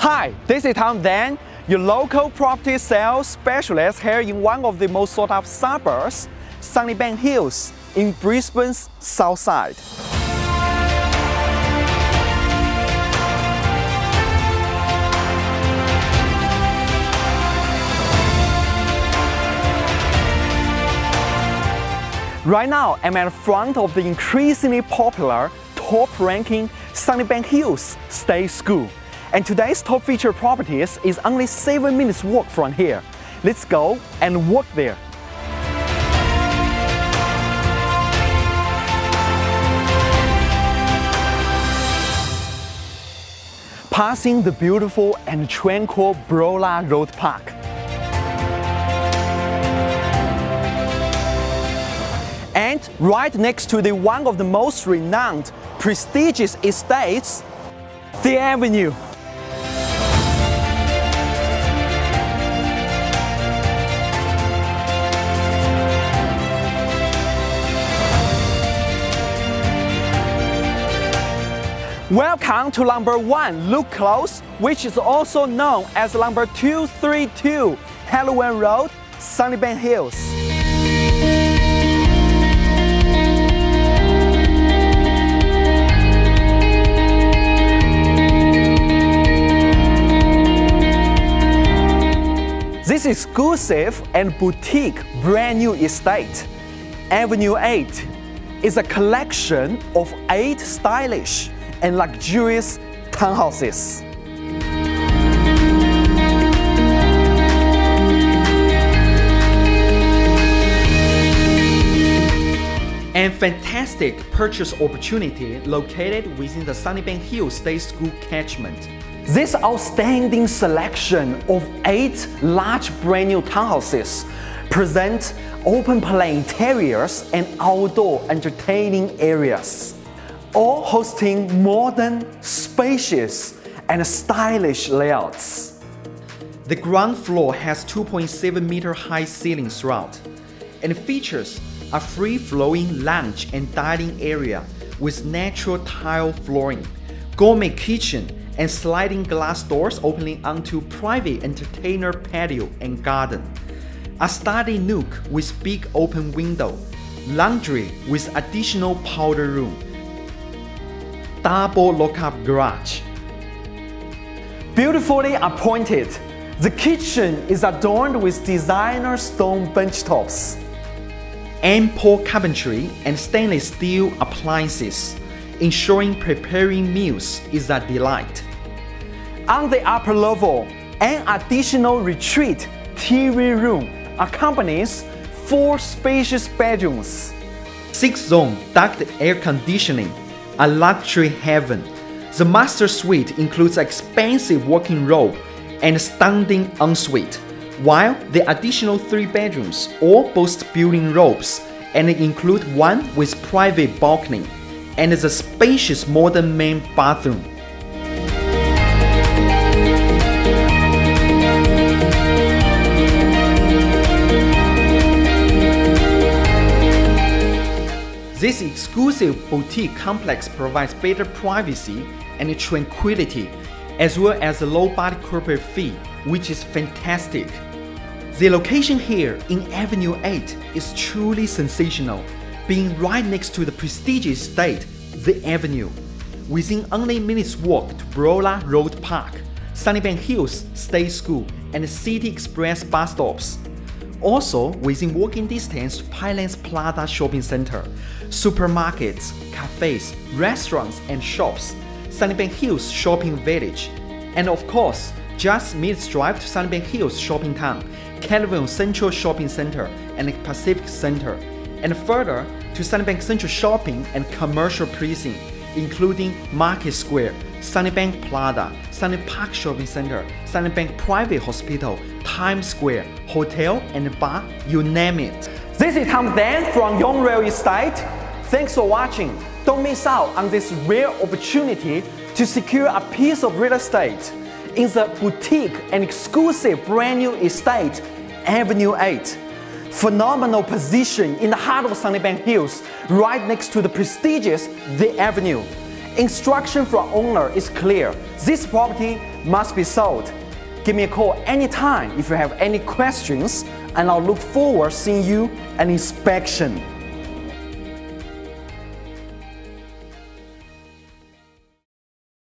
Hi, this is Tom Zhang, your local property sales specialist here in one of the most sought after suburbs, Sunnybank Hills in Brisbane's south side. Right now, I'm at front of the increasingly popular, top-ranking Sunnybank Hills State School. And today's top feature properties is only 7 minutes walk from here. Let's go and walk there. Passing the beautiful and tranquil Borella Road Park. And right next to the one of the most renowned, prestigious estates, the Avenue. Welcome to number one, Luke Close, which is also known as number 232, Hellawell Road, Sunnybank Hills. This exclusive and boutique brand new estate, Avenue 8, is a collection of eight stylish and luxurious townhouses. And fantastic purchase opportunity located within the Sunnybank Hills State School catchment. This outstanding selection of eight large brand new townhouses present open plan interiors and outdoor entertaining areas all hosting modern, spacious, and stylish layouts. The ground floor has 2.7 meter high ceilings throughout and features a free-flowing lounge and dining area with natural tile flooring, gourmet kitchen, and sliding glass doors opening onto private entertainer patio and garden. A study nook with big open window, laundry with additional powder room, double lockup garage. Beautifully appointed, the kitchen is adorned with designer stone benchtops. Ample carpentry and stainless steel appliances, ensuring preparing meals is a delight. On the upper level, an additional retreat TV room accompanies four spacious bedrooms. Six-zone ducted air conditioning a luxury heaven. The master suite includes expensive walking robe and stunning ensuite, while the additional three bedrooms all boast built-in robes and include one with private balcony and the spacious modern main bathroom. This exclusive boutique complex provides better privacy and tranquility, as well as a low body corporate fee, which is fantastic. The location here in Avenue 8 is truly sensational, being right next to the prestigious state, The Avenue. Within only minutes walk to Borella Road Park, Sunnybank Hills State School, and City Express bus stops. Also, within walking distance to Pinelands Plaza Shopping Center, supermarkets, cafes, restaurants, and shops, Sunnybank Hills Shopping Village, and of course, just minutes drive to Sunnybank Hills Shopping Town, Calamvale Central Shopping Center, and Pacific Center, and further to Sunnybank Central Shopping and Commercial Precinct, including Market Square, Sunnybank Plaza, Sunny Park Shopping Center, Sunnybank Private Hospital, Times Square, hotel and bar, you name it. This is Tom Zhang from Yong Real Estate. Thanks for watching. Don't miss out on this rare opportunity to secure a piece of real estate in the boutique and exclusive brand new estate, Avenue 8. Phenomenal position in the heart of Sunnybank Hills, right next to the prestigious The Avenue. Instruction from owner is clear. This property must be sold. Give me a call anytime if you have any questions, and I'll look forward seeing you at inspection.